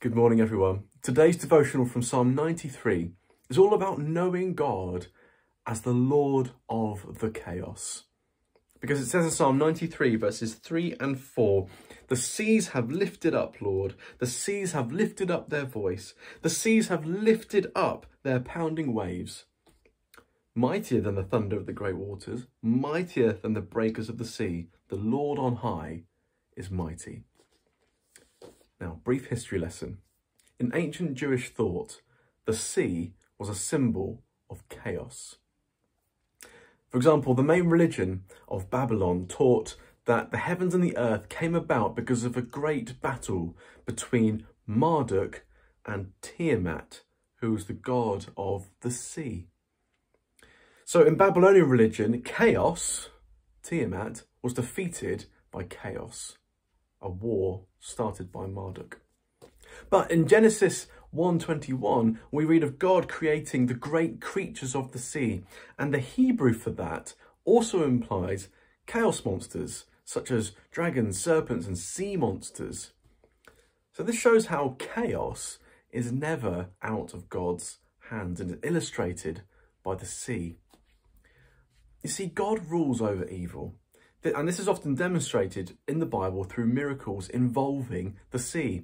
Good morning, everyone. Today's devotional from Psalm 93 is all about knowing God as the Lord of the chaos. Because it says in Psalm 93, verses 3 and 4, The seas have lifted up, Lord. The seas have lifted up their voice. The seas have lifted up their pounding waves. Mightier than the thunder of the great waters, mightier than the breakers of the sea, the Lord on high is mighty. Now, brief history lesson. In ancient Jewish thought, the sea was a symbol of chaos. For example, the main religion of Babylon taught that the heavens and the earth came about because of a great battle between Marduk and Tiamat, who was the god of the sea. So in Babylonian religion, chaos, Tiamat, was defeated by chaos a war started by Marduk. But in Genesis 1.21, we read of God creating the great creatures of the sea, and the Hebrew for that also implies chaos monsters, such as dragons, serpents, and sea monsters. So this shows how chaos is never out of God's hands and is illustrated by the sea. You see, God rules over evil, and this is often demonstrated in the Bible through miracles involving the sea.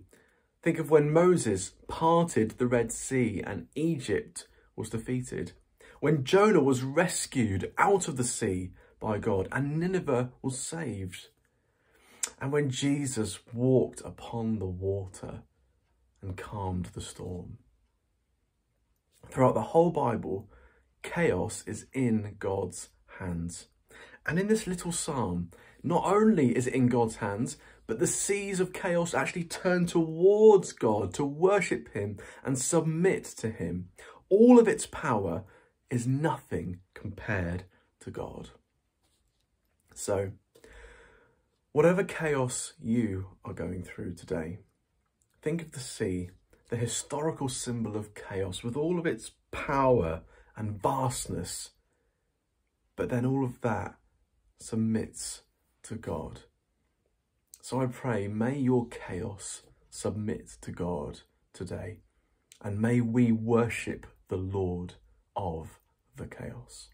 Think of when Moses parted the Red Sea and Egypt was defeated. When Jonah was rescued out of the sea by God and Nineveh was saved. And when Jesus walked upon the water and calmed the storm. Throughout the whole Bible, chaos is in God's hands. And in this little psalm, not only is it in God's hands, but the seas of chaos actually turn towards God to worship him and submit to him. All of its power is nothing compared to God. So, whatever chaos you are going through today, think of the sea, the historical symbol of chaos with all of its power and vastness. But then all of that submits to God. So I pray, may your chaos submit to God today, and may we worship the Lord of the chaos.